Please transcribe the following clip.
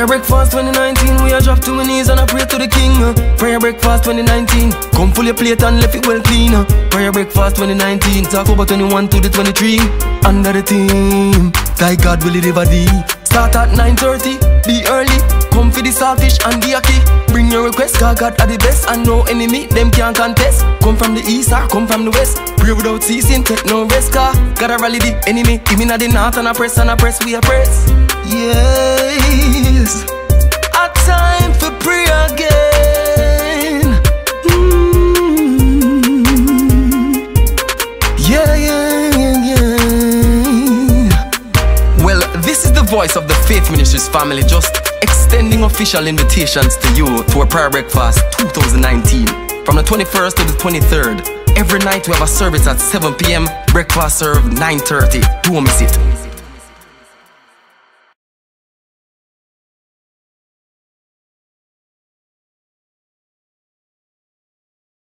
Prayer breakfast 2019, we are drop to my knees and I pray to the King. Uh. Prayer breakfast 2019, come full your plate and left it well clean. Uh. Prayer breakfast 2019, talk about 21 to the 23. Under the team, thy God will deliver thee. Start at 9:30, be early. Come for the saltfish and the ackee. Bring your request, cause God are the best and no enemy, them can't contest. Come from the east or come from the west. Pray without ceasing, take no rest, car. Uh. Gotta rally the enemy. Give me the north and I press and I press, we a press. Yes, a time for prayer again. Mm. Yeah, yeah, yeah, yeah. Well, this is the voice of the Faith Ministries family, just extending official invitations to you to our prayer breakfast 2019 from the 21st to the 23rd. Every night we have a service at 7 p.m. Breakfast served 9:30. Don't miss it.